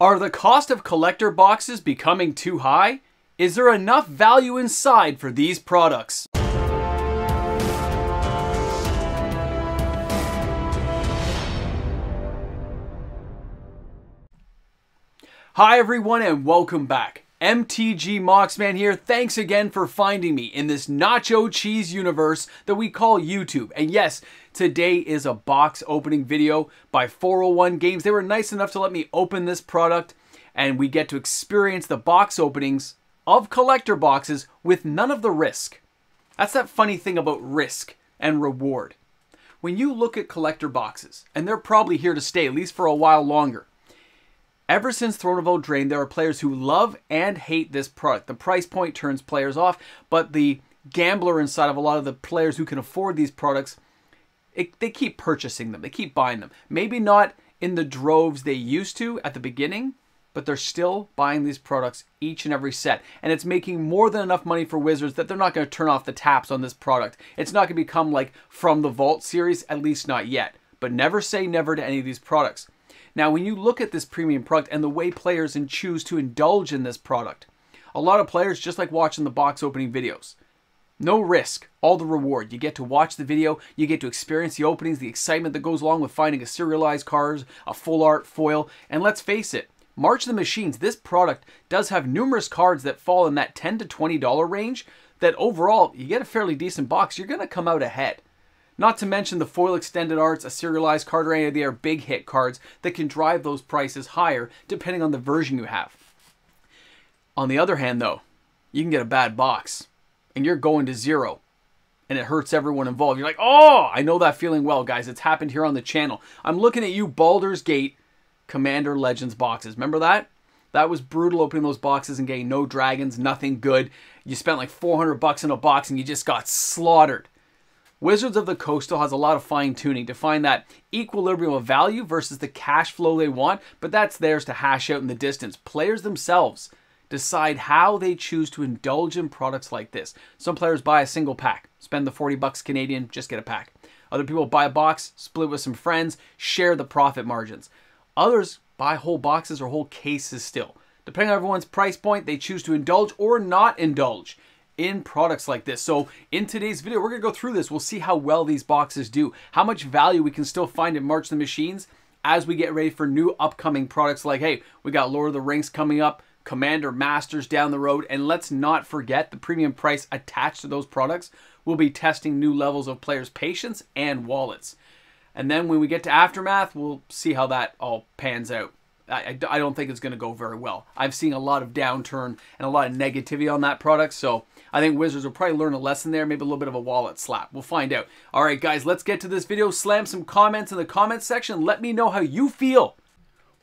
Are the cost of collector boxes becoming too high? Is there enough value inside for these products? Hi everyone and welcome back. MTG Moxman here. Thanks again for finding me in this nacho cheese universe that we call YouTube. And yes, today is a box opening video by 401 Games. They were nice enough to let me open this product and we get to experience the box openings of collector boxes with none of the risk. That's that funny thing about risk and reward. When you look at collector boxes, and they're probably here to stay, at least for a while longer, Ever since Throne of Eldraine, there are players who love and hate this product. The price point turns players off, but the gambler inside of a lot of the players who can afford these products, it, they keep purchasing them. They keep buying them. Maybe not in the droves they used to at the beginning, but they're still buying these products each and every set. And it's making more than enough money for Wizards that they're not going to turn off the taps on this product. It's not going to become like From the Vault series, at least not yet. But never say never to any of these products. Now, when you look at this premium product and the way players and choose to indulge in this product, a lot of players just like watching the box opening videos. No risk, all the reward. You get to watch the video, you get to experience the openings, the excitement that goes along with finding a serialized card, a full art foil, and let's face it, March the Machines, this product does have numerous cards that fall in that 10 to $20 range that overall, you get a fairly decent box, you're going to come out ahead. Not to mention the foil extended arts, a serialized card, or any of the other big hit cards that can drive those prices higher depending on the version you have. On the other hand, though, you can get a bad box and you're going to zero and it hurts everyone involved. You're like, oh, I know that feeling well, guys. It's happened here on the channel. I'm looking at you, Baldur's Gate Commander Legends boxes. Remember that? That was brutal opening those boxes and getting no dragons, nothing good. You spent like 400 bucks in a box and you just got slaughtered. Wizards of the Coast still has a lot of fine tuning to find that equilibrium of value versus the cash flow they want, but that's theirs to hash out in the distance. Players themselves decide how they choose to indulge in products like this. Some players buy a single pack, spend the 40 bucks Canadian, just get a pack. Other people buy a box, split with some friends, share the profit margins. Others buy whole boxes or whole cases still. Depending on everyone's price point, they choose to indulge or not indulge in products like this. So in today's video, we're to go through this. We'll see how well these boxes do, how much value we can still find in March the Machines as we get ready for new upcoming products like, hey, we got Lord of the Rings coming up, Commander Masters down the road, and let's not forget the premium price attached to those products. We'll be testing new levels of players' patience and wallets. And then when we get to Aftermath, we'll see how that all pans out. I, I don't think it's going to go very well. I've seen a lot of downturn and a lot of negativity on that product, so I think Wizards will probably learn a lesson there, maybe a little bit of a wallet slap. We'll find out. All right, guys, let's get to this video. Slam some comments in the comments section. Let me know how you feel.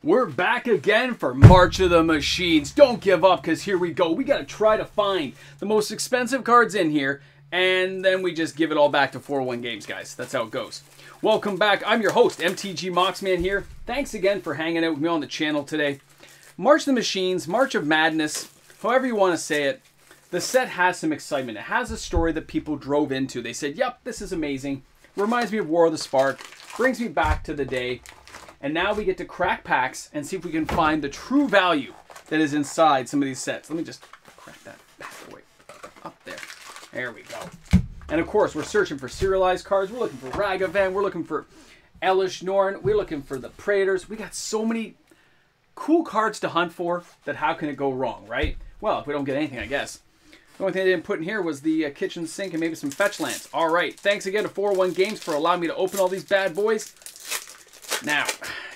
We're back again for March of the Machines. Don't give up, because here we go. We got to try to find the most expensive cards in here, and then we just give it all back to 401 Games, guys. That's how it goes. Welcome back. I'm your host, MTG Moxman here. Thanks again for hanging out with me on the channel today. March of the Machines, March of Madness, however you want to say it, the set has some excitement. It has a story that people drove into. They said, yep, this is amazing. Reminds me of War of the Spark. Brings me back to the day. And now we get to crack packs and see if we can find the true value that is inside some of these sets. Let me just crack that back away. Up there. There we go. And of course, we're searching for serialized cards. We're looking for Ragavan. We're looking for Elesh Norn. We're looking for the Praetors. We got so many cool cards to hunt for that how can it go wrong, right? Well, if we don't get anything, I guess. The only thing I didn't put in here was the uh, kitchen sink and maybe some fetch lands. All right, thanks again to 401 Games for allowing me to open all these bad boys. Now,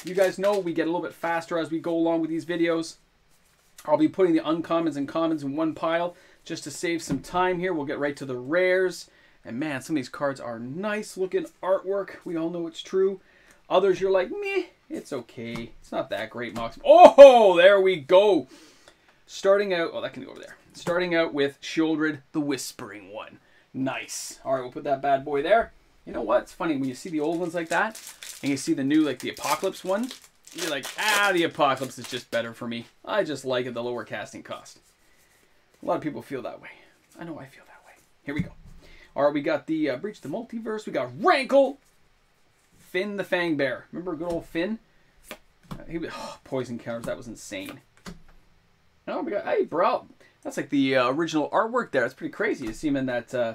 you guys know we get a little bit faster as we go along with these videos. I'll be putting the uncommons and commons in one pile just to save some time here. We'll get right to the rares. And man, some of these cards are nice looking artwork. We all know it's true. Others you're like, meh, it's okay. It's not that great, Mox. Oh, there we go. Starting out, oh, that can go over there. Starting out with Sheoldred, the Whispering One. Nice. All right, we'll put that bad boy there. You know what? It's funny when you see the old ones like that, and you see the new, like the Apocalypse one, you're like, ah, the Apocalypse is just better for me. I just like it, the lower casting cost. A lot of people feel that way. I know I feel that way. Here we go. All right, we got the uh, Breach the Multiverse. We got Rankle. Fynn the Fang Bear. Remember good old Fynn? He oh, poison counters. That was insane. Oh, we got hey, bro. That's like the uh, original artwork there. It's pretty crazy. You see him in that uh,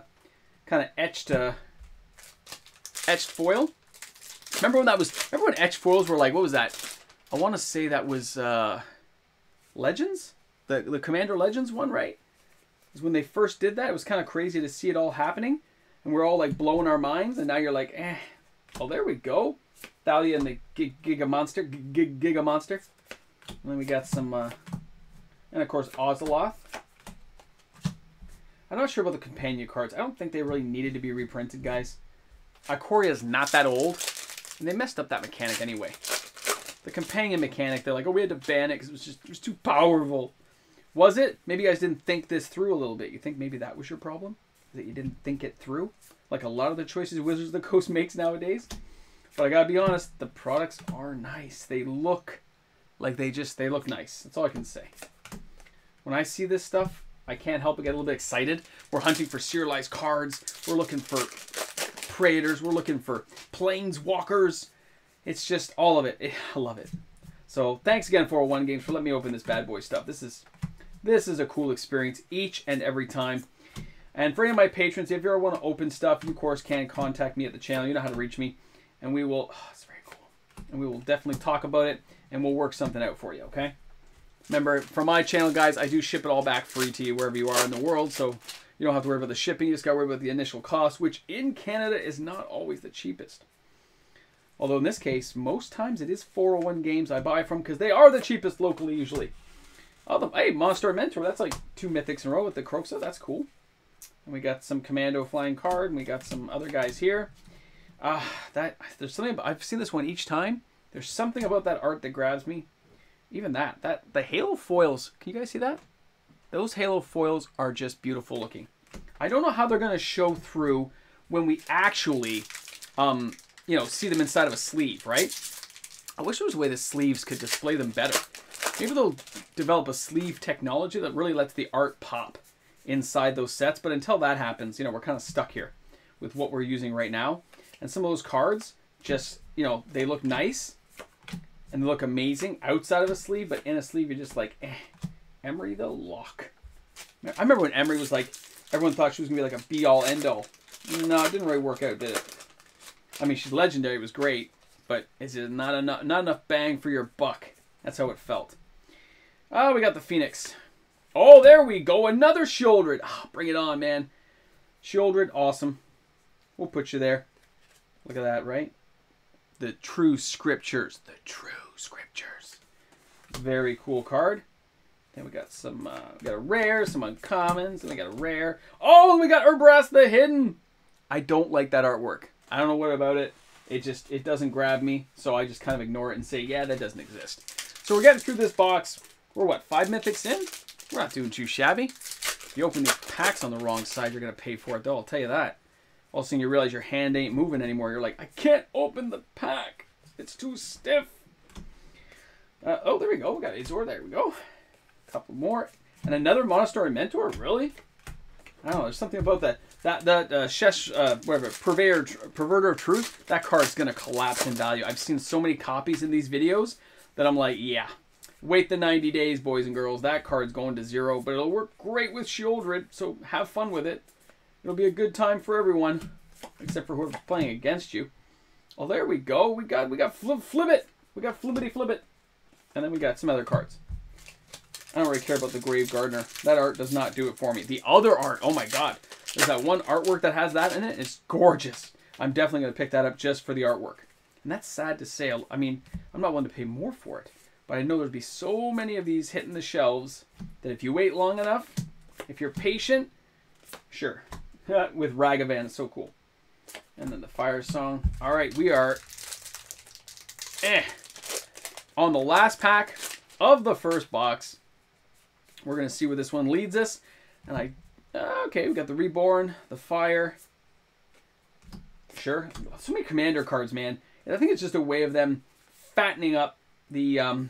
kind of etched uh, etched foil. Remember when that was? Remember when etched foils were like? What was that? I want to say that was uh, Legends, the the Commander Legends one, right? Is when they first did that. It was kind of crazy to see it all happening, and we're all like blowing our minds. And now you're like, eh. Oh, there we go. Thalia and the Giga Monster, Giga Monster. And then we got some, uh, and of course Oceloth. I'm not sure about the companion cards. I don't think they really needed to be reprinted, guys. Ikoria is not that old, and they messed up that mechanic anyway. The companion mechanic, they're like, oh, we had to ban it because it was just it was too powerful. Was it? Maybe you guys didn't think this through a little bit. You think maybe that was your problem? That you didn't think it through? Like a lot of the choices Wizards of the Coast makes nowadays? But I gotta be honest, the products are nice. They look like they just, they look nice. That's all I can say. When I see this stuff, I can't help but get a little bit excited. We're hunting for serialized cards. We're looking for Praetors. We're looking for Planeswalkers. It's just all of it. I love it. So thanks again, 401 Games, for letting me open this bad boy stuff. This is this is a cool experience each and every time. And for any of my patrons, if you ever want to open stuff, you of course can contact me at the channel. You know how to reach me. And we will, oh, it's very cool. And we will definitely talk about it and we'll work something out for you, okay? Remember, for my channel, guys, I do ship it all back free to you wherever you are in the world. So you don't have to worry about the shipping. You just got to worry about the initial cost, which in Canada is not always the cheapest. Although in this case, most times it is 401 games I buy from because they are the cheapest locally usually. Oh, the, hey, Monastery Mentor, that's like two mythics in a row with the Kroxa. That's cool. And we got some Commando flying card, and we got some other guys here. Ah, uh, that there's something. I've seen this one each time. There's something about that art that grabs me. Even that, that the Halo foils. Can you guys see that? Those Halo foils are just beautiful looking. I don't know how they're gonna show through when we actually, um, you know, see them inside of a sleeve, right? I wish there was a way the sleeves could display them better. Maybe they'll develop a sleeve technology that really lets the art pop inside those sets. But until that happens, you know, we're kind of stuck here with what we're using right now. And some of those cards just, you know, they look nice and they look amazing outside of a sleeve, but in a sleeve, you're just like, eh. Emry the Lock. I remember when Emry was like, everyone thought she was to be like a be-all, end-all. No, it didn't really work out, did it? I mean, she's legendary. It was great, but it's not enough, not enough bang for your buck. That's how it felt. Oh, we got the Phoenix. Oh, there we go. Another Sheoldred. Oh, bring it on, man. Sheoldred, awesome. We'll put you there. Look at that, right? The true scriptures. The true scriptures. Very cool card. Then we got some, uh, we got a rare, some uncommons, and we got a rare. Oh, we got Urabrask the Hidden. I don't like that artwork. I don't know what about it. It just, it doesn't grab me. So I just kind of ignore it and say, yeah, that doesn't exist. So we're getting through this box. We're what, five mythics in? We're not doing too shabby. If you open these packs on the wrong side, you're going to pay for it, though. I'll tell you that. All of a sudden, you realize your hand ain't moving anymore. You're like, I can't open the pack. It's too stiff. Uh, oh, there we go. We got Azor. There we go. A couple more. And another Monastery Mentor? Really? I don't know. There's something about that. That, that uh, Shesh, uh, whatever, Purveyor, Perverter of Truth, that card's going to collapse in value. I've seen so many copies in these videos that I'm like, yeah, Wait the 90 days, boys and girls. That card's going to zero, but it'll work great with Sheoldred, so have fun with it. It'll be a good time for everyone, except for whoever's playing against you. Oh, there we go. We got we got flip Flibbit. We got Flibbity Flibbit. And then we got some other cards. I don't really care about the Grave Gardener. That art does not do it for me. The other art, oh my god. There's that one artwork that has that in it. It's gorgeous. I'm definitely going to pick that up just for the artwork. And that's sad to say. I mean, I'm not one to pay more for it. But I know there'd be so many of these hitting the shelves that if you wait long enough, if you're patient, sure. With Ragavan, it's so cool. And then the fire song. All right, we are eh, on the last pack of the first box. We're going to see where this one leads us. And I, okay, we got the Reborn, the Fire. Sure. So many Commander cards, man. And I think it's just a way of them fattening up the um,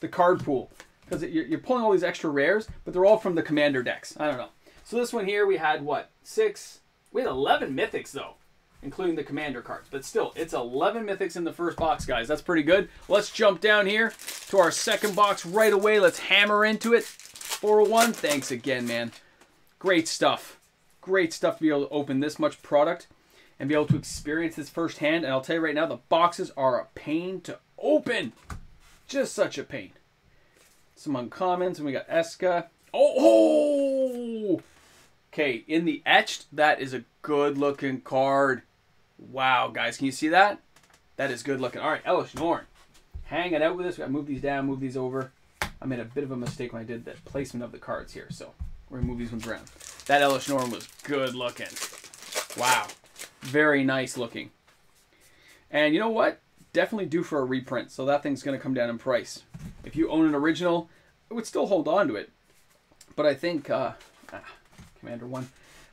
the card pool because you're, you're pulling all these extra rares, but they're all from the commander decks. I don't know. So this one here we had what six? We had eleven mythics though. including the commander cards. But still, it's 11 mythics in the first box, guys. That's pretty good. Let's jump down here to our second box right away. Let's hammer into it. 401, thanks again, man. Great stuff. Great stuff to be able to open this much product and be able to experience this firsthand. And I'll tell you right now, the boxes are a pain to open. Just such a pain. Some uncommons, and we got Eska. Oh, oh! Okay, in the etched, that is a good looking card. Wow, guys, can you see that? That is good looking. All right, Elesh Norn. Hanging out with us. We got to move these down, move these over. I made a bit of a mistake when I did the placement of the cards here, so we're going to move these ones around. That Elesh Norn was good looking. Wow. Very nice looking. And you know what? Definitely due for a reprint, so that thing's going to come down in price. If you own an original, I would still hold on to it. But I think, uh, ah, Commander 1,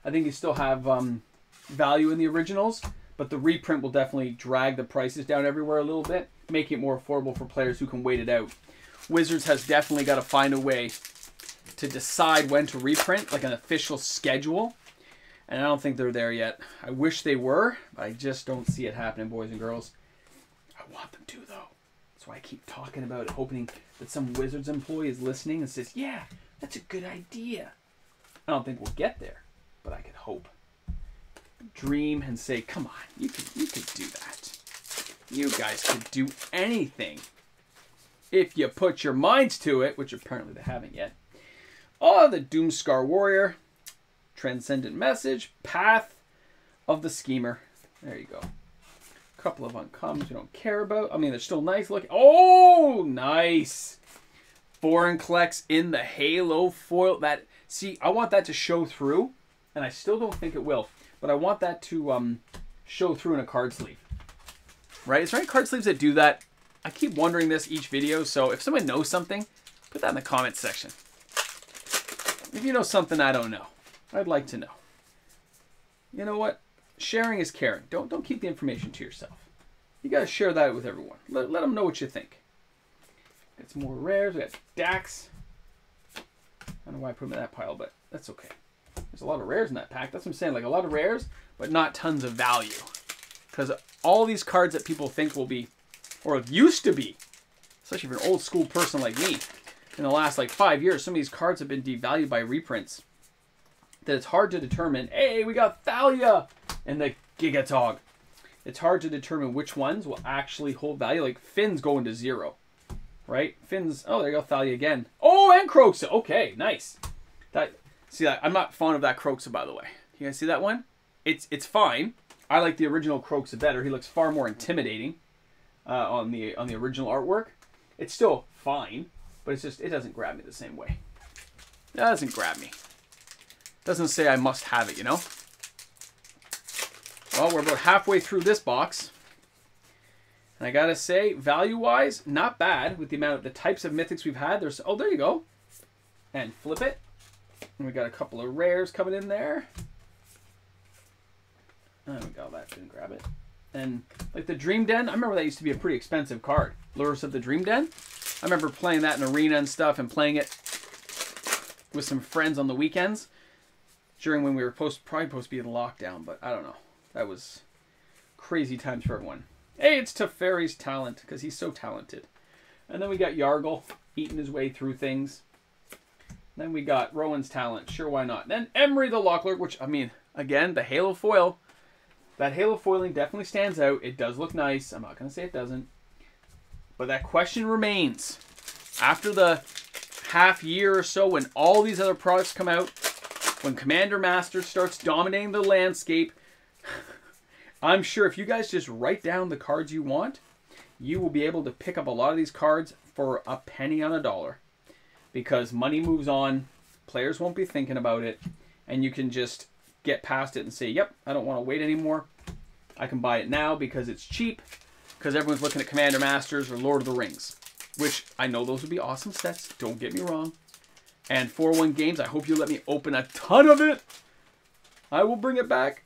I think you still have um, value in the originals, but the reprint will definitely drag the prices down everywhere a little bit, making it more affordable for players who can wait it out. Wizards has definitely got to find a way to decide when to reprint, like an official schedule. And I don't think they're there yet. I wish they were, but I just don't see it happening, boys and girls. Want them to, though. That's why I keep talking about it, hoping that some Wizards employee is listening and says, yeah, that's a good idea. I don't think we'll get there, but I could hope. Dream and say, come on, you can, you can do that. You guys could do anything if you put your minds to it, which apparently they haven't yet. Oh, the Doomscar Warrior. Transcendent Message, Path of the Schemer. There you go. Couple of uncommons we don't care about. I mean, they're still nice looking. Oh, nice. Vorinclex in the Halo foil. That See, I want that to show through, and I still don't think it will, but I want that to um, show through in a card sleeve. Right? Is there any card sleeves that do that? I keep wondering this each video, so if someone knows something, put that in the comments section. If you know something I don't know. I'd like to know. You know what? Sharing is caring. Don't don't keep the information to yourself. You got to share that with everyone. Let, let them know what you think. Some more rares. We got Dax. I don't know why I put them in that pile, but that's okay. There's a lot of rares in that pack. That's what I'm saying. Like a lot of rares, but not tons of value. Because all these cards that people think will be, or used to be, especially for an old school person like me, in the last like five years, some of these cards have been devalued by reprints that it's hard to determine, hey, we got Thalia and the Gigatog. It's hard to determine which ones will actually hold value. Like Fynn's going to zero, right? Fynn's, oh, there you go, Thalia again. Oh, and Kroxa. Okay, nice. That See that? I'm not fond of that Kroxa, by the way. You guys see that one? It's it's fine. I like the original Kroxa better. He looks far more intimidating uh, on the on the original artwork. It's still fine, but it's just it doesn't grab me the same way. It doesn't grab me. Doesn't say I must have it, you know? Well, we're about halfway through this box. And I gotta say, value-wise, not bad with the amount of the types of mythics we've had. There's oh, there you go. And flip it. And we got a couple of rares coming in there. There we go, that didn't grab it. And like the Dream Den, I remember that used to be a pretty expensive card. Lurrus of the Dream Den. I remember playing that in arena and stuff and playing it with some friends on the weekends during when we were post probably supposed to be in lockdown, but I don't know. That was crazy times for everyone. Hey, it's Teferi's talent because he's so talented. And then we got Yargle eating his way through things. Then we got Rowan's talent. Sure, why not? Then Emry the Locklord, which, I mean, again, the Halo foil. That Halo foiling definitely stands out. It does look nice. I'm not going to say it doesn't. But that question remains. After the half year or so when all these other products come out, when Commander Master starts dominating the landscape, I'm sure if you guys just write down the cards you want, you will be able to pick up a lot of these cards for a penny on a dollar. Because money moves on, players won't be thinking about it, and you can just get past it and say, yep, I don't want to wait anymore. I can buy it now because it's cheap, because everyone's looking at Commander Masters or Lord of the Rings. Which I know those would be awesome sets, don't get me wrong. And 401 Games, I hope you let me open a ton of it. I will bring it back.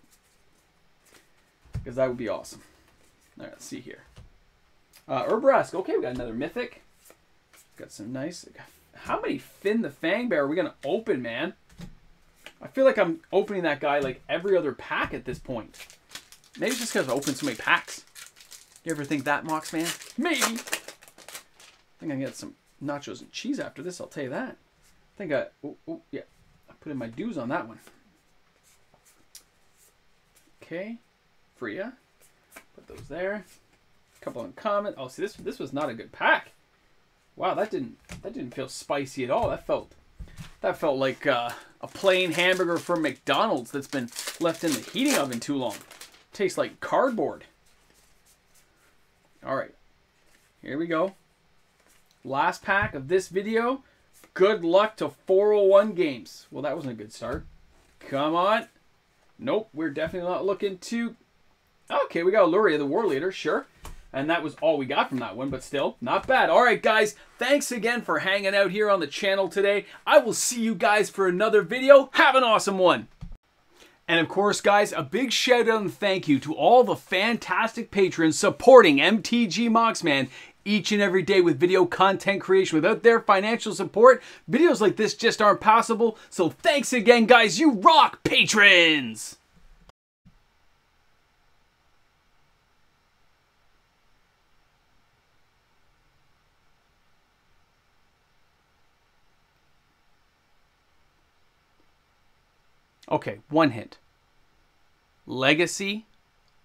Because that would be awesome. All right, let's see here. Uh, Urabrask. Okay, we got another Mythic. Got some nice... How many Fynn the Fangbear are we going to open, man? I feel like I'm opening that guy like every other pack at this point. Maybe it's just because I opened so many packs. You ever think that, Mox Man? Maybe. I think I can get some nachos and cheese after this, I'll tell you that. I think I, oh, oh, yeah, I put in my dues on that one. Okay, Freya, put those there. A couple in comment. Oh, see, this this was not a good pack. Wow, that didn't that didn't feel spicy at all. That felt that felt like uh, a plain hamburger from McDonald's that's been left in the heating oven too long. Tastes like cardboard. All right, here we go. Last pack of this video. Good luck to 401 games. Well, that wasn't a good start. Come on. Nope, we're definitely not looking to... Okay, we got Luria, the War Leader, sure. And that was all we got from that one, but still, not bad. All right, guys, thanks again for hanging out here on the channel today. I will see you guys for another video. Have an awesome one. And of course, guys, a big shout out and thank you to all the fantastic patrons supporting MTG Moxman each and every day with video content creation. Without their financial support, videos like this just aren't possible. So thanks again, guys. You rock, patrons! Okay, one hint. Legacy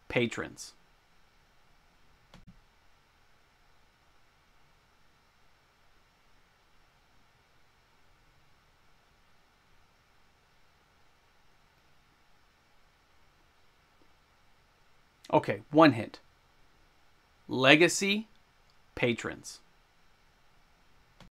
patrons. Okay, one hint. Legacy patrons.